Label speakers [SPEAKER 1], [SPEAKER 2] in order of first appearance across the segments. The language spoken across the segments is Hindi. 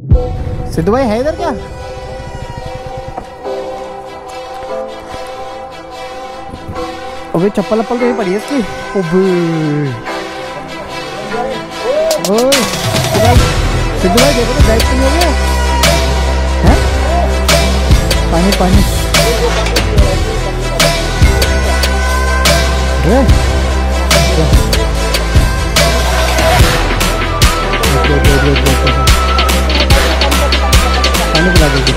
[SPEAKER 1] सिद्धू भाई, है इधर क्या? अबे चप्पल अप्पल कहीं पड़ी है सिद्धू भाई देखो तो ड्राइव नहीं हो गया हैं। पानी पानी। अरे। वहीं डालूँगा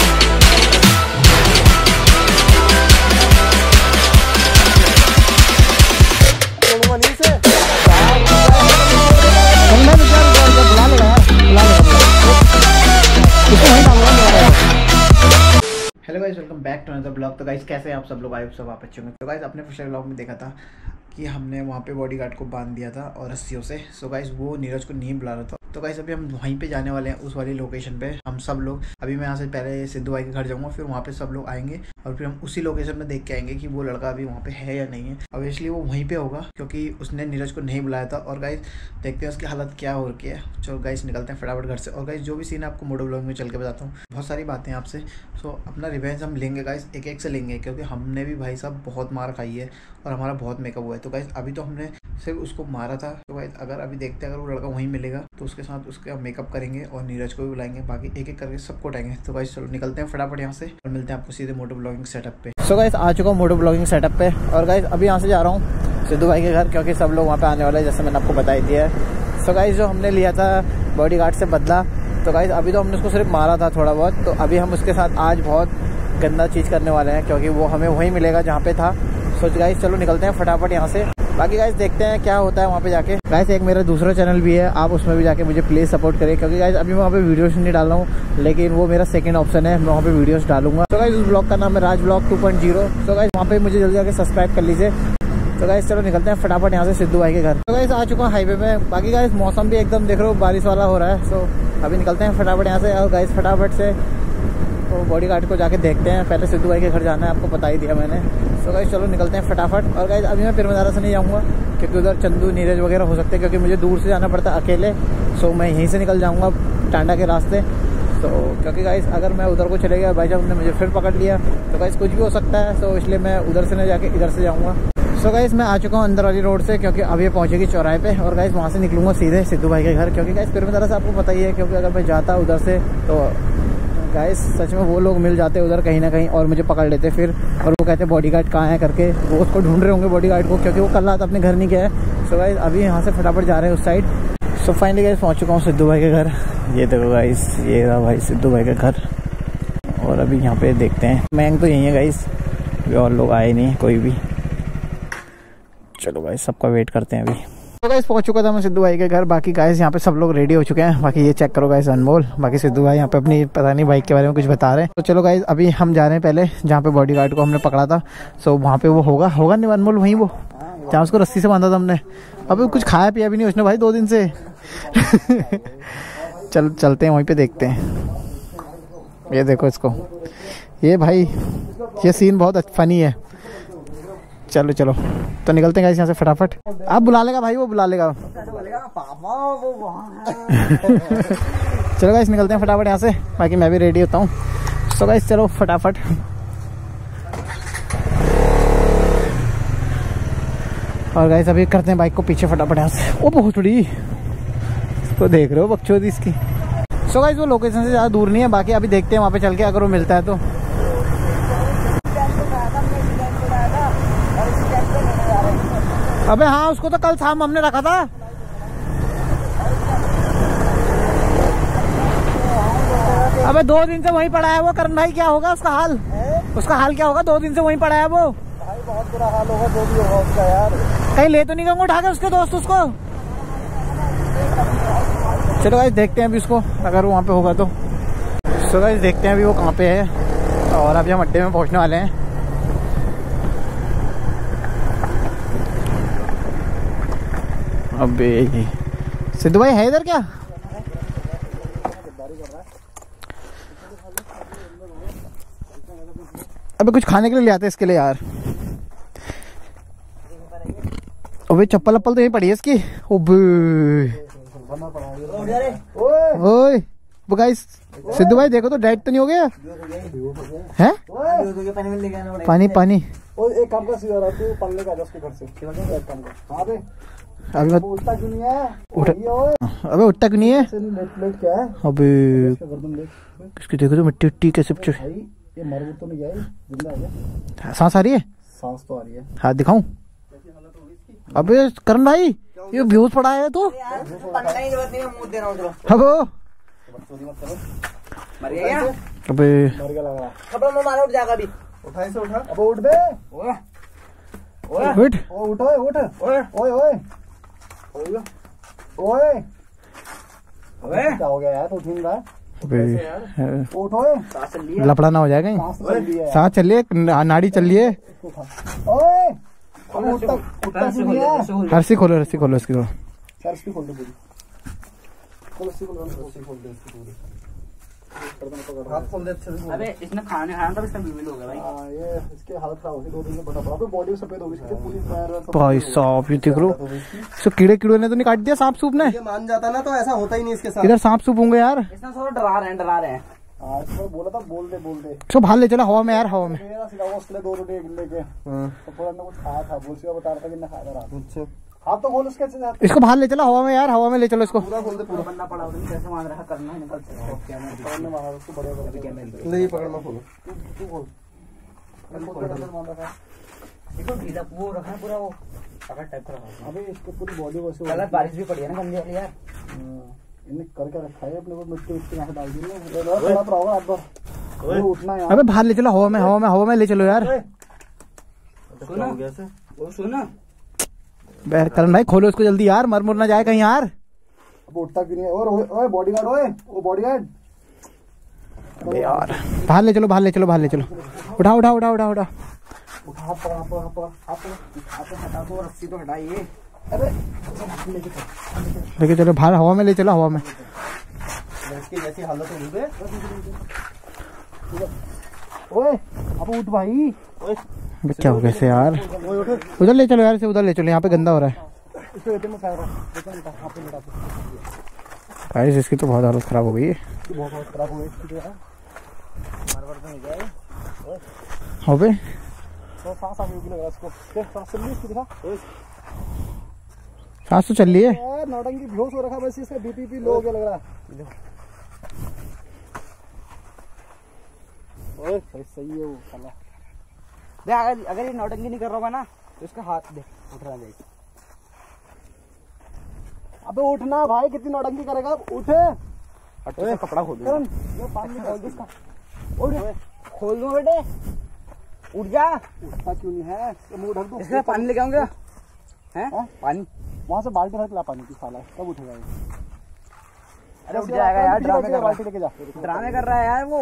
[SPEAKER 1] दोबारा hello guys welcome back to another blog तो गाइस कैसे हैं आप सब लोग? आए सब आप अच्छे होंगे। तो गाइस अपने पिछले ब्लॉग में देखा था कि हमने वहाँ पे बॉडी गार्ड को बाँध दिया था और रस्सियों से। सो गाइस वो नीरज को नहीं बुला रहा था। तो गाइस अभी हम वहीं पे जाने वाले हैं, उस वाली लोकेशन पे। हम सब लोग, अभी मैं यहाँ से पहले सिद्धू भाई के घर जाऊँगा, फिर वहाँ पे सब लोग आएँगे और फिर हम उसी लोकेशन में देख के आएँगे कि वो लड़का अभी वहाँ पे है या नहीं है। ऑब्वियसली वो वहीं पे होगा, क्योंकि उसने नीरज को नहीं बुलाया था। और गाइस देखते हैं उसकी हालत क्या हो रखी है। चलो गाइस निकलते हैं फटाफट घर से। और गाइस जो भी सीन आपको मोटो ब्लॉग में चल के बताता हूँ। बहुत सारी बातें आपसे। सो अपना रिवेंज हम लेंगे गाइस एक एक से लेंगे, क्योंकि हमने भी भाई साहब बहुत मार खाई है और हमारा बहुत मेकअप हुआ है। तो गाइस अभी तो हमने सिर्फ़ उसको मारा था। तो गाइस अगर अभी देखते हैं, अगर वो लड़का वहीं मिलेगा तो उसके साथ उसका मेकअप करेंगे और नीरज को भी बुलाएँगे। बाकी एक एक करके सबको उठाएँगे। तो गाइस चलो निकलते हैं फटाफट यहाँ से और मिलते हैं आपको सीधे मोटो ब्लॉगिंग सेटअप पे। सो गाइस आ चुका हूँ मोटो ब्लॉगिंग सेटअप पे और गाइस अभी यहाँ से जा रहा हूँ सिद्धू भाई के घर क्योंकि सब लोग वहाँ पे आने वाले हैं, जैसे मैंने आपको बताई दिया है। सो गाइस जो हमने लिया था बॉडी गार्ड से बदला तो गाइस अभी तो हमने उसको सिर्फ़ मारा था थोड़ा बहुत तो अभी हम उसके साथ आज बहुत गंदा चीज़ करने वाले हैं क्योंकि वो हमें वहीं मिलेगा जहाँ पे था। सो गाइस चलो निकलते हैं फटाफट यहाँ से। बाकी गाइस देखते हैं क्या होता है वहाँ पे जाके। गाइस एक मेरा दूसरा चैनल भी है, आप उसमें भी जाके मुझे प्लीज़ सपोर्ट करें, क्योंकि गाइस अभी मैं वहाँ पे वीडियोस नहीं डाल रहा हूँ, लेकिन वो मेरा सेकंड ऑप्शन है, मैं वहाँ पे वीडियोस डालूँगा। तो गाइस उस ब्लॉग का नाम है Raj blog two point zero तो गाइस वहाँ पे मुझे जल्दी जाके सब्सक्राइब कर लीजिए। तो गाइस चलो निकलते हैं फटाफट यहाँ से सिद्धू भाई के घर। तो गाइस आ चुका हाईवे में। बाकी गाइस मौसम भी एकदम देख रहे हो, बारिश वाला हो रहा है। सो अभी निकलते हैं फटाफट यहाँ से। और गाइस फटाफट से तो बॉडी गार्ड को जाके देखते हैं। पहले सिद्धू भाई के घर जाना है, आपको बता ही दिया मैंने। तो गाइस चलो निकलते हैं फटाफट। और गाइस अभी मैं पिरमदारा से नहीं जाऊँगा, क्योंकि उधर चंदू, नीरज वगैरह हो सकते हैं, क्योंकि मुझे दूर से जाना पड़ता है अकेले। सो मैं यहीं से निकल जाऊँगा टांडा के रास्ते। तो क्योंकि गाइस अगर मैं उधर को चले गया, भाई साहब ने मुझे फिर पकड़ लिया। तो गाइस कुछ भी हो सकता है तो इसलिए मैं उधर से नहीं जाके इधर से जाऊँगा। सो गाइस मैं आ चुका हूँ अंदर वाली रोड से, क्योंकि अभी ये पहुँचेगी चौराहे पे। और गाइस वहाँ से निकलूँगा सीधे सिद्धू भाई के घर, क्योंकि गाइस फिर मैं तरह से आपको पता ही है, क्योंकि अगर मैं जाता उधर से तो गाइस सच में वो लोग मिल जाते उधर कहीं ना कहीं और मुझे पकड़ लेते फिर और वो कहते बॉडी गार्ड कहाँ है करके, वो उसको ढूंढ रहे होंगे बॉडी गार्ड को क्योंकि वो कल रात अपने घर नहीं गया है। सो गाइस अभी यहाँ से फटाफट जा रहे हैं उस साइड सो फाइनली गाइस पहुँच चुका हूँ सिद्धू भाई के घर। ये देखो गाइस ये रहा भाई सिद्धू भाई का घर। और अभी यहाँ पे देखते हैं। मैंग तो यही है गाइस और लोग आए नहीं, कोई भी। चलो भाई सबका वेट करते हैं अभी। तो गाइस पहुँच चुका था मैं सिद्धू भाई के घर। बाकी गाइस यहाँ पे सब लोग रेडी हो चुके हैं। बाकी ये चेक करो गाइस अनमोल। बाकी सिद्धू भाई यहाँ पे अपनी, पता नहीं बाइक के बारे में कुछ बता रहे हैं। तो चलो गाइस अभी हम जा रहे हैं पहले, जहाँ पे बॉडी गार्ड को हमने पकड़ा था। सो वहाँ पे वो होगा। होगा नहीं अनमोल, वहीं वो। जहाँ उसको रस्सी से बांधा था हमने। अभी कुछ खाया पिया भी नहीं उसने भाई, दो दिन से। चल, चलते हैं, वहीं पे देखते हैं। ये देखो इसको। ये भाई, ये सीन बहुत फनी है। चलो चलो। तो निकलते हैं यहाँ से फटाफट। आप बुला लेगा भाई, वो बुला लेगा। चलो गाइस निकलते हैं फटाफट यहाँ से। बाकी मैं भी रेडी होता हूँ। सो गाइस चलो फटाफट। और गाइस अभी करते हैं बाइक को पीछे फटाफट यहाँ से। वो बहुत बड़ी। तो देख रहे हो बकचोदी इसकी। सो गाइस वो लोकेशन से ज़्यादा दूर नहीं है। बाकी अभी देखते हैं, वहाँ पे चल के अगर वो मिलता है तो। अबे हाँ उसको तो कल शाम हमने रखा था। अबे दो दिन से वहीं पड़ा है वो। करण भाई क्या होगा उसका हाल? उसका हाल क्या होगा? दो दिन से वहीं पड़ा है वो।
[SPEAKER 2] भाई बहुत बुरा हाल होगा जो भी होगा उसका यार।
[SPEAKER 1] कहीं ले तो नहीं गंगा उठा के उसके दोस्त उसको। चलो गाइस देखते हैं अभी उसको अगर वहाँ पे होगा तो। चलो गाइस देखते हैं अभी वो कहाँ पे है। और अभी हम अड्डे में पहुँचने वाले हैं। अबे। सिद्धू भाई है इधर क्या? अबे कुछ खाने के लिए ले आते इसके लिए यार। अबे चप्पल अप्पल तो यही पड़ी है इसकी। ओबे ओए वो गाइस सिद्धू भाई देखो तो डाइट तो नहीं हो गया? है? पानी पानी।
[SPEAKER 2] ओ एक काम कर तू हाँ
[SPEAKER 1] अभी मत
[SPEAKER 2] वो उठता क्यों नहीं है?
[SPEAKER 1] उठ- अबे उठता क्यों नहीं है?
[SPEAKER 2] से लेट लेट क्या है?
[SPEAKER 1] अबे
[SPEAKER 2] गर्दन देख।
[SPEAKER 1] तो मिट्टी उट्टी कैसे
[SPEAKER 2] भाई ये मर तो नहीं गया है?
[SPEAKER 1] सांस आ रही है?
[SPEAKER 2] सांस तो आ रही है।
[SPEAKER 1] हाथ दिखाऊँ? अबे करण भाई ये बेहोश पड़ा है तो? अब।
[SPEAKER 2] मर गया
[SPEAKER 1] अबे।
[SPEAKER 2] मर गया लग। रहा
[SPEAKER 3] खबर में मारा उठ जाएगा अभी
[SPEAKER 2] उठाई से उठा। अब उठ बे।
[SPEAKER 3] ओए
[SPEAKER 1] वेट
[SPEAKER 2] ओ उठ ओए। उठ
[SPEAKER 3] ओए
[SPEAKER 2] ओए। ओए ओए
[SPEAKER 3] ओए
[SPEAKER 2] क्या हो गया यार रहा उठ ओए
[SPEAKER 1] लपड़ा ना हो जाएगा
[SPEAKER 2] सांस चल रही यार।
[SPEAKER 1] सांस चल रही ना- नाड़ी चल रही है
[SPEAKER 2] ओए है
[SPEAKER 1] रस्सी खोलो रस्सी खोलो इसकी
[SPEAKER 2] खोल दो पूरी खोल दो इसकी खोल दो इसकी पूरी हाथ खोल दे
[SPEAKER 3] अबे इसने खाने खाया था इसका बीवी हो गया भाई।
[SPEAKER 2] हाँ ये इसके हालत खराब हो गई दो दिन में बड़ा बड़ा बॉडी सफ़ेद हो गई इसकी पूरी पैर
[SPEAKER 1] भाई साहब ये देख लो। इसको। कीड़े कीड़े ने तो नहीं काट दिया सांप सूप ने?
[SPEAKER 2] ये मान जाता ना तो ऐसा होता ही नहीं इसके साथ।
[SPEAKER 1] इधर सांप सूप होंगे यार।
[SPEAKER 3] इसने थोड़ा डरा रहे हैं डरा रहे हैं।
[SPEAKER 2] हाँ इसको बोला था बोल दे बोल दे।
[SPEAKER 1] ले चला हवा में यार हवा में।
[SPEAKER 2] मेरा सीधा उसके लिए दो रोटी लेके। तो पूरा ने कुछ खाया था बोल बता रहा था कि ना खाया था अच्छा। हाथ तो खोल उसके
[SPEAKER 1] इसको बाहर ले चला हवा में यार हवा में ले चलो इसको।
[SPEAKER 2] पूरा खोल दे पूरा।
[SPEAKER 3] बंदा पड़ा कैसे मान रहा करना है निकल चलो। क्या मैं
[SPEAKER 2] उसको बढ़िया कर दिया
[SPEAKER 4] नहीं पकड़ना खोलो।
[SPEAKER 2] तू तू बोल खोल। के अंदर मार रखा है।
[SPEAKER 3] देखो ढीला वो रखा है पूरा वो। पकड़ टाइप रखा
[SPEAKER 2] अबे इसको पूरी बॉडी वैसे
[SPEAKER 3] कल बारिश भी पड़ी है ना गंदी वाली यार।
[SPEAKER 2] हाँ, इन्हें करके रखा है अपने को मिट्टी मिट्टी यहाँ डाल दी ना थोड़ा थोड़ा होगा हाथ पर। वो उठना यार।
[SPEAKER 1] अबे बाहर ले चलो हवा में हवा में हवा में ले चलो यार।
[SPEAKER 3] सुना। वो सुना।
[SPEAKER 1] बे, करण भाई खोलो इसको जल्दी यार मर मुर ना जाए कहीं यार।
[SPEAKER 2] अब उठता क्यों नहीं और ओए ओए बॉडीगार्ड ओए वो बॉडीगार्ड
[SPEAKER 1] अबे यार बाहर ले चलो बाहर ले चलो बाहर ले चलो। उठा उठा उठा उठा उठा
[SPEAKER 3] हटा दो रस्सी तो हटाइए।
[SPEAKER 2] अरे
[SPEAKER 1] लेके चलो बाहर हवा में ले चलो हवा में।
[SPEAKER 4] इसकी जैसी हालत हो गई
[SPEAKER 2] ओए अब उठ भाई।
[SPEAKER 1] क्या हो इसे यार। उधर ले चलो यार, इसे उधर ले चलो, यहाँ पे गंदा हो रहा है।
[SPEAKER 2] इसको
[SPEAKER 1] तो बहुत हालत खराब हो गई है।
[SPEAKER 2] हो तो सांस
[SPEAKER 1] तो चल रही है।
[SPEAKER 2] नौटंकी बेहोश हो रखा बस इसका बीपी भी लो लग रहा है सही है वो
[SPEAKER 3] देख अगर अगर ये नौटंकी नहीं कर रहा होगा ना तो इसका हाथ देख उठ रहा है
[SPEAKER 2] अबे उठना भाई कितनी नौटंकी करेगा? उठे।
[SPEAKER 3] तो कपड़ा खोल दो। उठ। खोल दो बेटे। उठ जा।
[SPEAKER 2] उठता क्यों नहीं है? ढक दो।
[SPEAKER 3] इसके पानी लेके आऊँगा। हैं?
[SPEAKER 2] हाँ?
[SPEAKER 3] पानी।
[SPEAKER 2] वहाँ से बाल्टी रख ला पानी की साला। कब उठेगा
[SPEAKER 3] अरे उठ जाएगा यार ड्रामे कर रहा है। ड्रामे कर रहा है यार वो।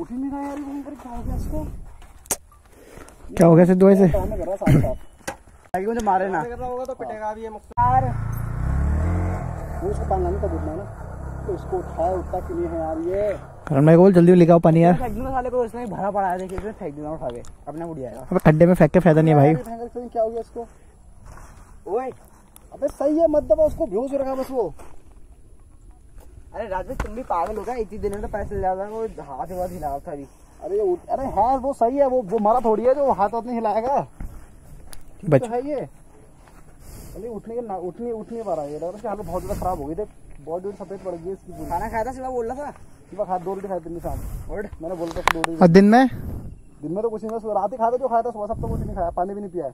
[SPEAKER 2] उठ ही नहीं रहा यार क्या हो गया इसको?
[SPEAKER 1] क्या हो गया सिद्धू भाई से
[SPEAKER 2] ड्रामे कर रहा है साथ साथ
[SPEAKER 3] ताकि मुझे मारे ना।
[SPEAKER 4] कर होगा तो पिटेगा भी ये
[SPEAKER 2] उसको पानी का उठना ना। तो उसको उठाया उठता क्यों नहीं है यार ये?
[SPEAKER 1] करण भाई बोल जल्दी लेके आओ पानी यार।
[SPEAKER 3] फेंक दूँगा साले को भरा पड़ा है देखिए फेंक दूँगा उठा के अपने उड़ जाएगा
[SPEAKER 1] अबे खड्डे में फेंक के फ़ायदा नहीं है भाई।
[SPEAKER 2] क्यों हो गया इसको?
[SPEAKER 3] ओए
[SPEAKER 2] अबे सही है मत दबा उसको बेहोश रखा बस वो।
[SPEAKER 3] अरे राजवीर तुम भी पागल हो गया इतनी दिन में तो पैसे ज़्यादा वो हाथ वाथ हिला था अभी
[SPEAKER 2] अरे अरे है वो सही है वो वो मरा थोड़ी है जो हाथ हाथ नहीं हिलाएगा।
[SPEAKER 1] बच
[SPEAKER 2] तो है ये। अरे उठने के ना उठ नहीं उठ नहीं पा रहा है लग रहा बहुत ज़्यादा खराब हो गई। देख बॉडी सफ़ेद पड़ गई इसकी
[SPEAKER 3] खाना खाया था सिवा बोल रहा था?
[SPEAKER 2] सुबह खा दो रोटी खाई दिन में शाम
[SPEAKER 3] और?
[SPEAKER 2] मैंने बोला था दो रोटी।
[SPEAKER 1] और दिन में?
[SPEAKER 2] दिन में तो कुछ नहीं रात ही खाया था जो खाया था सुबह सब तो कुछ नहीं खाया पानी भी नहीं पिया। है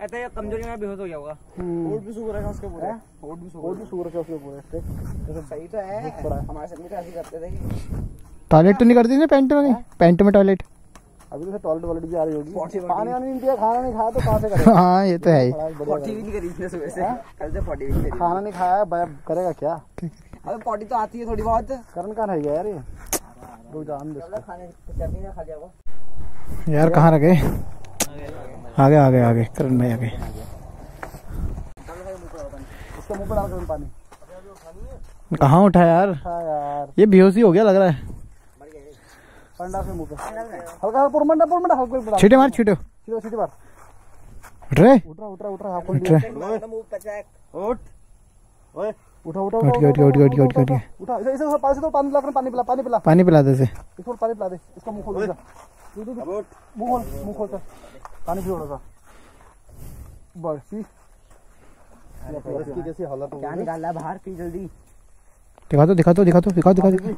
[SPEAKER 3] ऐसे कमज़ोरी में बेहोश हो गया होगा।
[SPEAKER 2] होट
[SPEAKER 3] भी सुगर है उसके पूरे।
[SPEAKER 2] होट भी उसके पूरे
[SPEAKER 3] सही तो है।
[SPEAKER 2] बहुत है।
[SPEAKER 3] हमारे तो ऐसे करते थे।
[SPEAKER 1] टॉयलेट तो नहीं करती ना पैंट में कहीं? पैंट में टॉयलेट
[SPEAKER 2] अभी तो टॉयलेट वॉलेट भी आ रही होगी। पानी वानी नहीं पिया खाना नहीं खाया तो कहाँ से करेगा?
[SPEAKER 1] हाँ ये तो है ही।
[SPEAKER 3] पॉटी भी नहीं करी इसने सुबह से। कल से पॉटी भी नहीं करी।
[SPEAKER 2] खाना नहीं खाया ब- करेगा क्या?
[SPEAKER 3] अबे पॉटी तो आती है थोड़ी बहुत।
[SPEAKER 2] करण कहाँ रह गया यार ये? रुक जा हम देखते हैं।
[SPEAKER 3] खाने चटनी ना खा जाओ
[SPEAKER 1] यार कहाँ रखे आगे आगे आगे। करण भाई आगे।
[SPEAKER 2] उसके मुँह पे डाल कर पानी।
[SPEAKER 1] कहाँ उठा यार?
[SPEAKER 2] हाँ यार।
[SPEAKER 1] ये बेहोशी हो गया लग रहा है।
[SPEAKER 2] पंडा से मुँह पे हल्का हल्का पुरमंडा पुरमंडा हल्का हल्का
[SPEAKER 1] छीटे मार छीटे।
[SPEAKER 2] सीधा सीधी बार
[SPEAKER 1] उठ रहे
[SPEAKER 2] उठ रहा उठ रहा उठ रहा हाफ़
[SPEAKER 1] उठ रहे
[SPEAKER 3] मुँह बचा
[SPEAKER 4] उठ। ओए।
[SPEAKER 2] उठा उठा
[SPEAKER 1] उठ गया, उठ गया, उठ गया, उठ गया, उठ गया, उठ गया।
[SPEAKER 2] उठा इसे इसे पानी से तो पानी पिला पानी पिला। पानी पिला
[SPEAKER 1] पानी पिला दे
[SPEAKER 2] इसको पानी पिला दे। इसका मुँह खोल दे। मुँह खोल मुँह खोल कर पानी पी थोड़ा सा। बस पी
[SPEAKER 4] हालत
[SPEAKER 3] क्या निकाल बाहर पी जल्दी।
[SPEAKER 1] दिखा दो दिखा दो दिखा दो दिखा दो। दिखा दो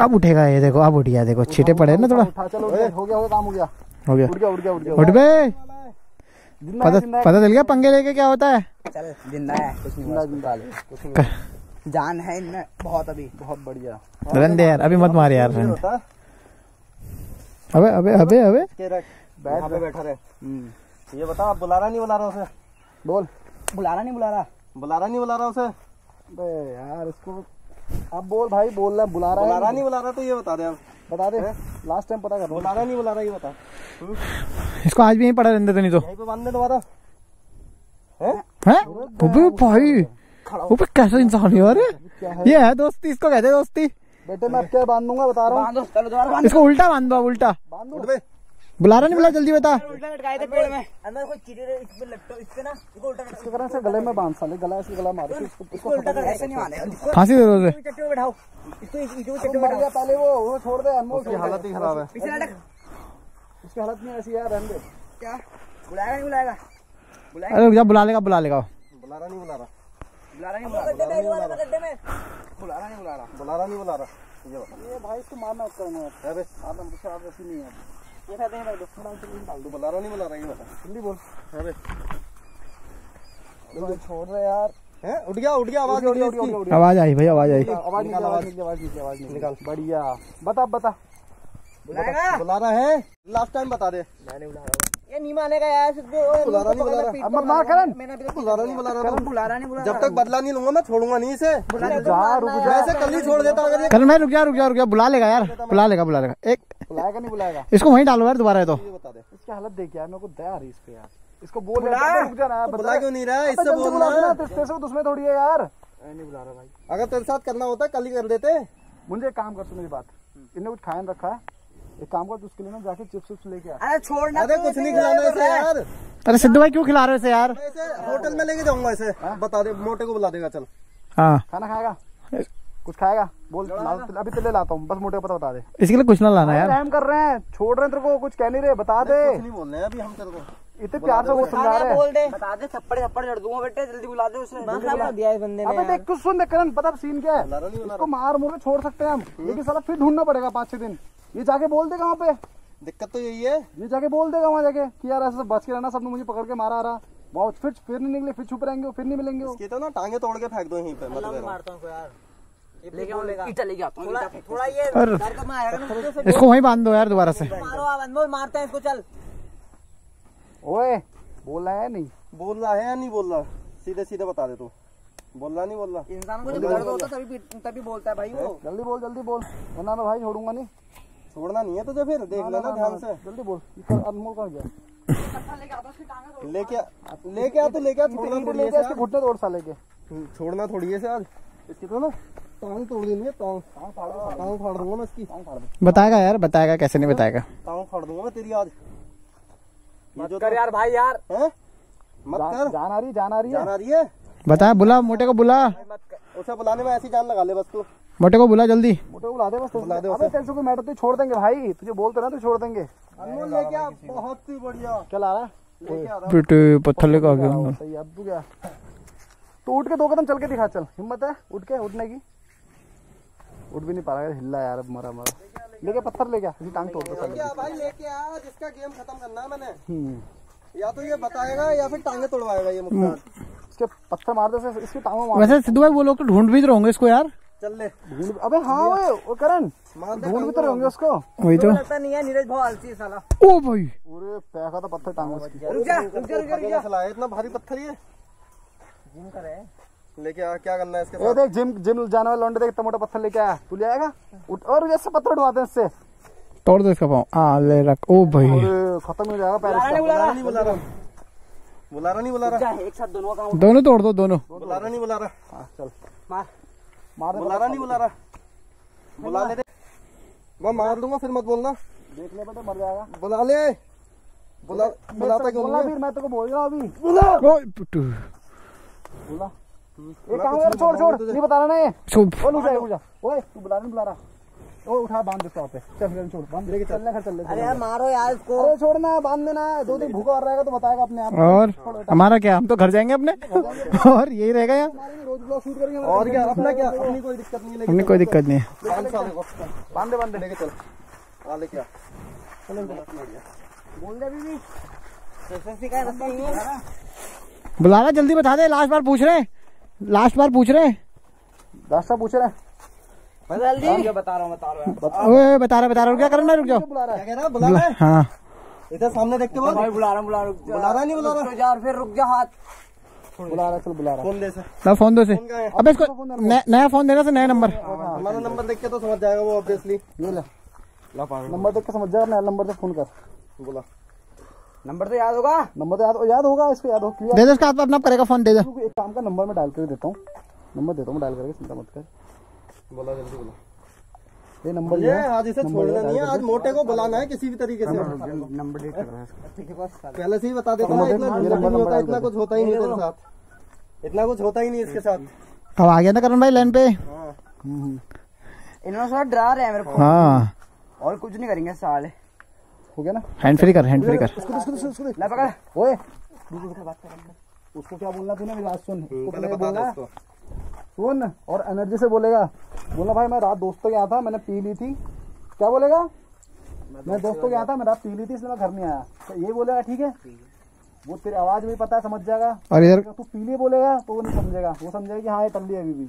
[SPEAKER 1] अब उठेगा ये देखो अब उठ गया देखो छीटे पड़े ना थोड़ा।
[SPEAKER 2] हो गया हो गया काम हो गया।
[SPEAKER 1] हो गया।
[SPEAKER 2] उठ गया उठ गया उठ गया।
[SPEAKER 1] उठ बे। पता पता चल गया पंगे लेके क्या होता है?
[SPEAKER 3] चल ज़िंदा है कुछ नहीं
[SPEAKER 2] ज़िंदा है,
[SPEAKER 3] कुछ नहीं जान है इनमें बहुत अभी
[SPEAKER 2] बहुत बढ़िया।
[SPEAKER 1] रन दे यार अभी मत मार यार रन। अबे अबे अबे अबे।
[SPEAKER 2] बैठ
[SPEAKER 4] पे बैठा रहे।
[SPEAKER 2] हम्म,
[SPEAKER 4] ये बता आप बुला रहा नहीं बुला रहा उसे?
[SPEAKER 2] बोल।
[SPEAKER 3] बुला रहा नहीं बुला रहा।
[SPEAKER 4] बुला रहा नहीं बुला रहा उसे?
[SPEAKER 2] बे यार इसको अब बोल भाई बोल रहा है, बुला रहा
[SPEAKER 4] बुला रहा नहीं बुला रहा तो ये बता दे आप।
[SPEAKER 2] बता दे लास्ट टाइम पता कर
[SPEAKER 4] बुला रहा नहीं बुला रहा ये बता।
[SPEAKER 1] इसको आज भी यहीं पड़ा रहने दे नहीं तो।
[SPEAKER 4] यहीं पे बाँध दे दोबारा। हैं?
[SPEAKER 1] हैं? अबे भाई अबे कैसा इंसान है यार। ये है दोस्ती इसको कहते हैं दोस्ती।
[SPEAKER 2] बेटे मैं अब क्या बाँध दूँगा बता रहा हूँ।
[SPEAKER 3] बांधो चलो दोबारा बांधो।
[SPEAKER 1] इसको उल्टा बाँध दो उल्टा।
[SPEAKER 2] बाँध।
[SPEAKER 4] उठ
[SPEAKER 2] दूँ
[SPEAKER 4] बे।
[SPEAKER 1] बुला रहा नहीं बुला जल्दी बता
[SPEAKER 3] उल्टा थे पेड़ में। अंदर कोई चीटी रहे इस पे लटको इस पे ना इसको उल्टा
[SPEAKER 2] इसके कारण से गले में बाँध साले गला इसके गला मार इसको
[SPEAKER 3] इसको
[SPEAKER 2] इसको
[SPEAKER 3] उल्टा कर ऐसे नहीं माने
[SPEAKER 1] फांसी दे दो उसे।
[SPEAKER 3] बैठाओ। इसको इस ईंटों पे चट्टी पे
[SPEAKER 2] मर गया पहले वो वो छोड़ दे अनमोल दे।
[SPEAKER 4] हालत ही खराब है।
[SPEAKER 3] पीछे लटक।
[SPEAKER 2] उसकी हालत नहीं ऐसी है रहने दे।
[SPEAKER 3] क्या? बुलाएगा नहीं बुलाएगा? बुलाएगा
[SPEAKER 1] अरे बुला लेगा बुला लेगा।
[SPEAKER 4] बुला रहा। नहीं बुला रहा।
[SPEAKER 3] बुला रहा। नहीं बुला रहा बुला रहा नहीं बुला रहा।
[SPEAKER 4] बुला रहा नहीं बुला रहा। ये बता।
[SPEAKER 2] ये भाई इसको मारना मारना मुझसे आप ऐसी नहीं है।
[SPEAKER 3] हैं
[SPEAKER 4] तू बुला रहा बुला रहा बता
[SPEAKER 2] बोल
[SPEAKER 4] है
[SPEAKER 2] छोड़ रहे
[SPEAKER 4] हैं आवाज़
[SPEAKER 1] आई भाई आवाज़ आई
[SPEAKER 2] आवाज़ निकाल आवाज़ आवाज़ आवाज़ निकाल बढ़िया बता बता
[SPEAKER 4] बुला रहा है लास्ट टाइम बता दे
[SPEAKER 3] ये नहीं मानेगा यार सिद्धू ओए,
[SPEAKER 4] बुला रहा
[SPEAKER 3] मुझको
[SPEAKER 4] नहीं, बुला रहा।
[SPEAKER 3] पीट
[SPEAKER 2] अब
[SPEAKER 3] को
[SPEAKER 2] मत मार, करण।
[SPEAKER 3] मैंने अभी तक
[SPEAKER 4] बुला रहा नहीं बुला रहा
[SPEAKER 3] करण नहीं बुला
[SPEAKER 4] जब तक बदला नहीं लूँगा मैं छोड़ूँगा नहीं इसे।
[SPEAKER 2] जा रुक जा
[SPEAKER 4] वैसे कल ही छोड़ देता अगर
[SPEAKER 1] कल मैं रुक जा रुक जा रुक जा बुला लेगा यार बुला लेगा बुला लेगा। एक
[SPEAKER 2] बुलाएगा नहीं बुलाएगा।
[SPEAKER 1] इसको वहीं डालो यार दोबारा है तो।
[SPEAKER 4] ये बता दे।
[SPEAKER 2] इसकी हालत देख यार मेरे को दया आ रही इस पे यार। इसको बोल ना यार,
[SPEAKER 4] बुला क्यों नहीं रहा? है इससे
[SPEAKER 2] बुला तेरे से उसमें थोड़ी है यार। नहीं बुला रहा भाई।
[SPEAKER 4] अगर तेरे साथ करना होता कल ही कर देते
[SPEAKER 2] मुझे काम कर तू मेरी बात। इन्हें कुछ खाया रखा? है एक काम कर तू उसके लिए ना जाके चिप्स चिप्स लेके आ।
[SPEAKER 3] अरे छोड़ना
[SPEAKER 4] अरे
[SPEAKER 3] तू,
[SPEAKER 4] कुछ नहीं खिलाना इसे यार।
[SPEAKER 1] अरे सिद्धू भाई क्यों खिला रहे हो इसे यार?
[SPEAKER 4] मैं इसे होटल में लेके जाऊँगा इसे। बता दे मोटे को बुला देगा चल।
[SPEAKER 1] हाँ।
[SPEAKER 2] खाना खाएगा? कुछ खाएगा? बोल अभी तो ले लाता हूँ बस मोटे को पता बता दे।
[SPEAKER 1] इसके लिए कुछ ना लाना यार।
[SPEAKER 2] रहम कर रहे हैं छोड़ रहे हैं तेरे को कुछ कह नहीं रहे बता दे।
[SPEAKER 4] कुछ नहीं बोल रहे अभी हम तेरे को
[SPEAKER 2] इतने प्यार से वो समझा रहे हैं।
[SPEAKER 3] बोल दे। बता दे थप्पड़ थप्पड़ चढ़ दूँगा बेटे जल्दी बुला दे उसे। खराब दिया इस बंदे ने
[SPEAKER 2] अबे देख कुछ सुन देख करण पता सीन क्या है? इसको मार मुर के छोड़ सकते हैं हम। लेकिन साला फिर ढूंढना पड़ेगा पाँच छह दिन। ये जाके बोल देगा वहाँ पे।
[SPEAKER 4] दिक्कत तो यही है।
[SPEAKER 2] ये जाके बोल देगा वहाँ जाके कि यार ऐसे बच के रहना सबने मुझे पकड़ के मारा रहा। वहाँ फिर फिर नहीं निकले फिर छुप रहेंगे फिर नहीं मिलेंगे।
[SPEAKER 4] इसकी तो ना टांगे तोड़ के फेंक दो यहीं पे मत करो
[SPEAKER 3] मारता हूँ यार। से
[SPEAKER 1] इसको वहीं बाँध दो यार दोबारा से।
[SPEAKER 3] मारो मारते हैं इसको चल।
[SPEAKER 2] ओए बोल रहा है नहीं?
[SPEAKER 4] बोल रहा है या नहीं बोल? रहा सीधे सीधे बता दे तू। बोल रहा नहीं बोल? रहा
[SPEAKER 3] इंसान को जब दर्द होता है तभी तभी बोलता है भाई वो।
[SPEAKER 2] जल्दी बोल जल्दी बोल। वरना मैं भाई छोड़ूँगा नहीं।
[SPEAKER 4] छोड़ना नहीं है तुझे फिर? देख लेना ध्यान से।
[SPEAKER 2] जल्दी बोल। इसका अनमोल कहाँ गया?
[SPEAKER 4] लेके आ लेके आ तो लेके आ छोड़ना
[SPEAKER 2] ईंट
[SPEAKER 4] थोड़ी
[SPEAKER 2] ले
[SPEAKER 4] है
[SPEAKER 2] इसके घुटने तोड़ साले के।
[SPEAKER 4] हम्म, छोड़ना थोड़ी है से आज इसकी तो ना टांग तोड़ देनी है टांग। टांग फाड़ दूँगा मैं इसकी।
[SPEAKER 1] बताएगा यार बताएगा कैसे नहीं बताएगा?
[SPEAKER 4] टांग फाड़ दूँगा मैं तेरी आज। जो
[SPEAKER 3] कर यार भाई यार।
[SPEAKER 4] है? मत
[SPEAKER 2] जा-
[SPEAKER 4] कर।
[SPEAKER 2] जान आ रही जान आ रही है।
[SPEAKER 4] जान आ रही है?
[SPEAKER 1] बता बुला मोटे को बुला।
[SPEAKER 4] उसे बुलाने में ऐसी जान लगा ले बस तू।
[SPEAKER 1] मोटे को बुला जल्दी।
[SPEAKER 2] मोटे को बुला दे बस
[SPEAKER 4] बुला दे
[SPEAKER 2] अबे से कोई मैटर तो छोड़ देंगे भाई। तुझे बोलते ना तो छोड़ देंगे।
[SPEAKER 4] अनमोल लेके आ बहुत ही बढ़िया।
[SPEAKER 2] क्या ला रहा है।
[SPEAKER 4] लेके आ
[SPEAKER 1] बेटे पत्थर लेकर आ गया
[SPEAKER 2] सही अब तू क्या तो उठ के दो कदम चल के दिखा चल। हिम्मत है उठ के उठने की। उठ भी नहीं पा रहा है, हिल्ला यार अब मरा मरा। लेके पत्थर ले गया इसकी टांग तोड़ दो
[SPEAKER 4] भाई लेके आ जिसका गेम खत्म करना है मैंने।
[SPEAKER 2] हम्म।
[SPEAKER 4] या तो ये बताएगा या फिर टांगे तोड़वाएगा ये मुख्तार
[SPEAKER 2] इसके पत्थर मार दे से- इसकी टांगों मार
[SPEAKER 1] वैसे सिद्धू भाई वो लोग तो ढूंढ भी तो होंगे इसको यार।
[SPEAKER 4] चल ले।
[SPEAKER 2] अबे हाँ वो वो करण ढूंढ भी तो रहे होंगे उसको।
[SPEAKER 1] वही तो।
[SPEAKER 3] लगता नहीं है नीरज बहुत आलसी है साला।
[SPEAKER 1] ओ भाई।
[SPEAKER 2] पूरे पैका तो पत्थर टांग उसकी
[SPEAKER 3] रुक जा रुक जा रुक जा
[SPEAKER 4] है इतना भारी पत्थर ये।
[SPEAKER 3] जिम करे
[SPEAKER 4] लेके आ क्या करना है इसके
[SPEAKER 2] ये
[SPEAKER 4] साथ?
[SPEAKER 2] देख जिम जिम जाने वाले लौंडे देख इतना मोटा पत्थर लेके आया। तू ले आएगा? और जैसे पत्थर उठवाते हैं इससे।
[SPEAKER 1] तोड़ दो इसका पाँव। हाँ ले रख। ओ भाई।
[SPEAKER 2] खत्म हो जाएगा पैर
[SPEAKER 3] बुला रहा
[SPEAKER 4] नहीं बुला रहा बुला रहा नहीं बुला रहा
[SPEAKER 3] एक साथ दोनों का
[SPEAKER 1] दोनों तोड़ दो दोनों।
[SPEAKER 4] बुला रहा नहीं बुला रहा
[SPEAKER 2] हाँ, चल।
[SPEAKER 3] मार।
[SPEAKER 2] मार
[SPEAKER 4] बुला रहा नहीं बुला रहा बुला ले दे। मैं मार दूँगा फिर मत बोलना।
[SPEAKER 2] देख ले बेटे मर जाएगा।
[SPEAKER 4] बुला ले। बुला बुलाता क्यों
[SPEAKER 2] बोला मैं तेरे को बोल रहा हूँ अभी।
[SPEAKER 1] ओ पुट्टू।
[SPEAKER 2] बोला। ये काम कर छोड़ छोड़। नहीं बता रहा ना ये। लुक जा ओए तू बुला नहीं बुला रहा। ओ उठा बाँध दे पे। चल फिर छोड़ बाँध लेके चलने घर चल ले
[SPEAKER 3] अरे यार मारो यार इसको।
[SPEAKER 2] अरे छोड़ना है बाँध देना। दो दिन भूखा और रहेगा तो बताएगा अपने आप
[SPEAKER 1] और? हमारा क्या हम तो घर जाएँगे अपने? और यही रहेगा यार?
[SPEAKER 2] रोज ब्लॉग शूट करेंगे।
[SPEAKER 4] और क्या अपना क्या? अपनी कोई दिक्कत नहीं है
[SPEAKER 1] कोई दिक्कत नहीं है।
[SPEAKER 2] बाँध दे बाँध दे
[SPEAKER 4] लेके चल। आ लेके आ
[SPEAKER 3] बोल दे बीबी है
[SPEAKER 1] बुला रहा जल्दी बता दे लास्ट बार पूछ रहे हैं। लास्ट बार पूछ रहे हैं?
[SPEAKER 2] रास्ता पूछ रहा है।
[SPEAKER 3] जल्दी बता रहा हूँ बता रहा हूँ।
[SPEAKER 1] ओए बता रहा बता रहा क्या करना रुक जाओ।
[SPEAKER 2] बुला रहा है?
[SPEAKER 4] क्या रहा बुला रहा है?
[SPEAKER 1] हाँ।
[SPEAKER 4] इधर सामने देख के बोल
[SPEAKER 3] भाई बुला रहा बुला रहा
[SPEAKER 4] बुला रहा नहीं बुला रहा?
[SPEAKER 3] यार फिर रुक जा हाथ।
[SPEAKER 2] बुला रहा चल बुला रहा
[SPEAKER 4] फ़ोन दे से
[SPEAKER 1] ला फ़ोन दो से
[SPEAKER 4] है।
[SPEAKER 1] अबे इसको नया फ़ोन देना से नया नंबर।
[SPEAKER 4] हमारा नंबर देख के तो समझ जाएगा वो ऑब्वियसली
[SPEAKER 2] ये ले। नंबर देख के समझ जा नया नंबर से फ़ोन कर।
[SPEAKER 4] बोला।
[SPEAKER 3] नंबर तो याद होगा।
[SPEAKER 2] नंबर तो याद याद होगा इसको याद हो क्लियर।
[SPEAKER 1] दे दो उसका हाथ अपना करेगा फ़ोन दे दो।
[SPEAKER 2] एक काम का नंबर मैं डाल कर देता हूँ। नंबर देता हूँ डायल करके चिंता मत कर।
[SPEAKER 4] बोला जल्दी बोला।
[SPEAKER 2] ये नंबर
[SPEAKER 4] ये आज इसे छोड़ना नहीं है आज मोटे को बुलाना है किसी भी तरीके से।
[SPEAKER 3] नंबर डेट कर रहा है।
[SPEAKER 4] पहले से ही बता देता हूँ इतना नहीं होता इतना कुछ होता ही नहीं तेरे साथ। इतना कुछ होता ही नहीं इसके साथ।
[SPEAKER 1] अब आ गया ना करण भाई लाइन पे?
[SPEAKER 4] हाँ।
[SPEAKER 3] इन्होंने डरा रहे हैं मेरे को।
[SPEAKER 1] हाँ।
[SPEAKER 3] और कुछ नहीं करेंगे साले।
[SPEAKER 2] हो गया ना?
[SPEAKER 1] हैंड फ्री कर हैंड फ्री कर।
[SPEAKER 2] उसको उसको उसको उसको
[SPEAKER 3] ले पकड़।
[SPEAKER 2] ओए। बात कर उसको क्या बोलना तूने मेरी बात सुन? उसको
[SPEAKER 4] पहले बता दे
[SPEAKER 2] बोलना।
[SPEAKER 4] उसको।
[SPEAKER 2] सुन और एनर्जी से बोलेगा। बोलना भाई मैं रात दोस्तों के यहाँ था मैंने पी ली थी। क्या बोलेगा? मैं दोस्तों के यहाँ था मैं रात पी ली थी इसलिए मैं घर नहीं आया। तो ये बोलेगा ठीक है। वो तेरी आवाज़ भी पता है समझ जाएगा।
[SPEAKER 1] और इधर
[SPEAKER 2] तू पी लिए बोलेगा तो वो नहीं समझेगा। वो समझेगा कि हाँ ये टल्ली अभी भी।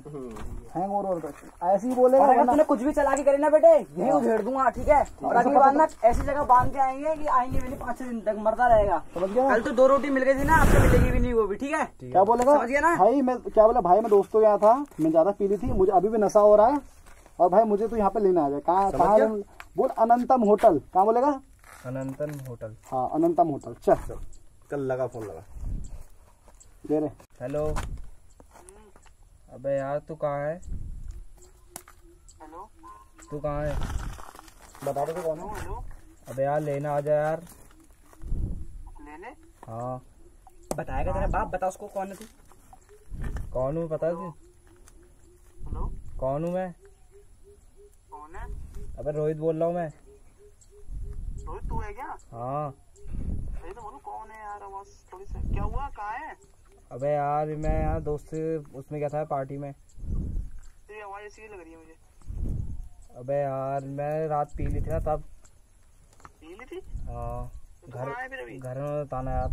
[SPEAKER 2] हैंग ओवर ऐसे ही बोलेगा
[SPEAKER 3] और अगर तूने कुछ भी चला के करी ना बेटे यही उधेड़ दूँगा ठीक है? और अगली बार ना ऐसी जगह बाँध के आएँगे कि आएँगे भी नहीं पाँच छह दिन तक मरता रहेगा।
[SPEAKER 2] समझ गया?
[SPEAKER 3] कल तो दो रोटी मिल गई थी ना अब तो मिलेगी भी नहीं वो भी ठीक है?
[SPEAKER 2] क्या बोलेगा?
[SPEAKER 3] समझ गया ना?
[SPEAKER 2] भाई मैं क्या बोला? भाई मैं दोस्तों आया था मैं ज़्यादा पी ली थी मुझे अभी भी नशा हो रहा है। और भाई मुझे तो यहाँ पे लेना आ जाए। कहाँ कहाँ बोल अनंतम होटल। कहाँ बोलेगा?
[SPEAKER 4] अनंतम होटल।
[SPEAKER 2] हाँ अनंतम होटल। चल।
[SPEAKER 4] कल लगा फ़ोन लगा।
[SPEAKER 2] दे रहे।
[SPEAKER 5] हेलो। अबे यार तू कहाँ है? तू कहाँ है?
[SPEAKER 2] बता दो कौन है?
[SPEAKER 5] अबे यार लेना आ जा यार।
[SPEAKER 3] लेने
[SPEAKER 5] हाँ।
[SPEAKER 3] बताएगा तेरा बाप बता उसको कौन है तू।
[SPEAKER 5] कौन हूँ पता है तुझे?
[SPEAKER 3] हेलो।
[SPEAKER 5] कौन हूँ मैं?
[SPEAKER 3] कौन है?
[SPEAKER 5] अबे रोहित बोल रहा हूँ मैं।
[SPEAKER 3] रोहित तू है क्या?
[SPEAKER 5] हाँ।
[SPEAKER 3] सही तो बोलो कौन है यार आवाज़? थोड़ी सी क्या हुआ? कहाँ है?
[SPEAKER 5] अबे यार मैं यार दोस्त से उसमें गया था पार्टी में।
[SPEAKER 3] तेरी आवाज़ ऐसी लग रही है मुझे?
[SPEAKER 5] अबे यार मैं रात पी ली थी ना तब।
[SPEAKER 3] पी ली थी?
[SPEAKER 5] हाँ।
[SPEAKER 3] तो
[SPEAKER 5] घर घर में बताना यार।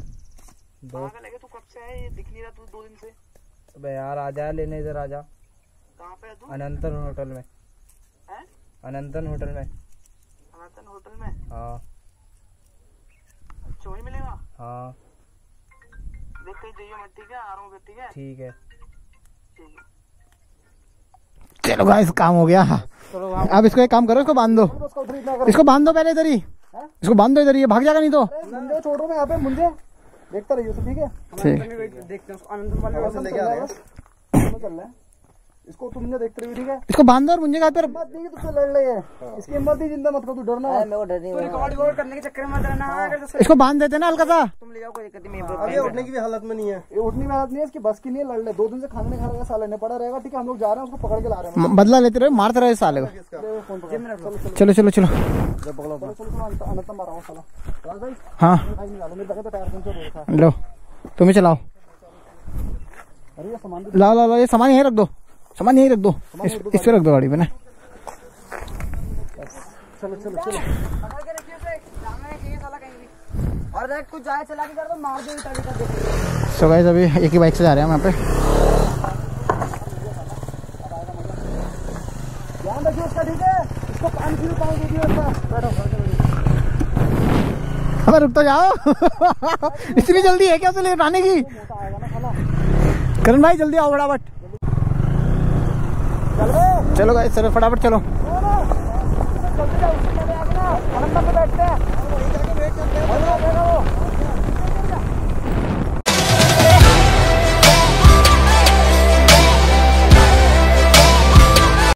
[SPEAKER 5] दोस्त
[SPEAKER 3] लगे तू? कब से है? ये दिख नहीं रहा तू दो दिन से।
[SPEAKER 5] अबे यार आ जा लेने इधर आ जा
[SPEAKER 3] कहाँ पे है तू?
[SPEAKER 5] अनंतन होटल में।
[SPEAKER 3] हैं?
[SPEAKER 5] अनंतन होटल में।
[SPEAKER 3] सनातन होटल में?
[SPEAKER 5] हाँ।
[SPEAKER 3] अच्छा वही मिलेगा?
[SPEAKER 5] हाँ।
[SPEAKER 3] देख कहीं जाइए मत ठीक है? आ रहा हूँ ठीक है?
[SPEAKER 5] ठीक है।
[SPEAKER 1] चलो गाइस काम हो गया। अब इसको एक काम करो इसको बाँध। दो
[SPEAKER 2] उसका उधर इतना कर।
[SPEAKER 1] इसको बाँध दो पहले इधर ही। इसको बाँध दो इधर ही ये भाग जाएगा नहीं तो।
[SPEAKER 2] छोड़ रहा मैं यहाँ पे मुंजे देखता रहिए सब ठीक है?
[SPEAKER 1] ठीक।
[SPEAKER 3] देखते हैं उसको आनंद वाले
[SPEAKER 2] चल
[SPEAKER 4] लेके
[SPEAKER 2] रहा है। इसको तुम देखते रहो ठीक है?
[SPEAKER 1] इसको बांधो और
[SPEAKER 2] मुझे फिर तो लड़ रहे हैं। इसकी हिम्मत ही ज़िंदा मत करो तू डरना है
[SPEAKER 3] मैं वो डर नहीं रिकॉर्ड रिकॉर्ड करने के चक्कर में मत रहना हाँ।
[SPEAKER 1] इसको बाँध देते ना हल्का सा।
[SPEAKER 3] तुम ले जाओ कोई दिक्कत नहीं
[SPEAKER 4] हाँ। है। अरे उठने की भी हालत में नहीं है।
[SPEAKER 2] ये उठने की हालत नहीं है इसकी बस की नहीं है लड़ ले। दो दिन से खाने खाने का साले ने पड़ा रहेगा ठीक है हम लोग जा रहे हैं उसको पकड़ के ला रहे हैं।
[SPEAKER 1] बदला लेते रहे मारते रहे साले को।
[SPEAKER 2] चलो चलो
[SPEAKER 1] चलो हाँ
[SPEAKER 2] तो
[SPEAKER 1] लो तुम्हें चलाओ। ला ला ला ये सामान यही रख दो। सामान यही रख दो। इस, पे रख दो गाड़ी पे ना
[SPEAKER 2] चलो चलो चलो
[SPEAKER 1] सो गाइस अभी एक ही बाइक से जा रहे हैं हम पे। अबे रुक तो जाओ। इतनी जल्दी है क्या उसे लेटाने की? करण भाई जल्दी आओ
[SPEAKER 2] बड़ा बट
[SPEAKER 1] चलो गाइस चलो फटाफट चलो।
[SPEAKER 2] बैठते हैं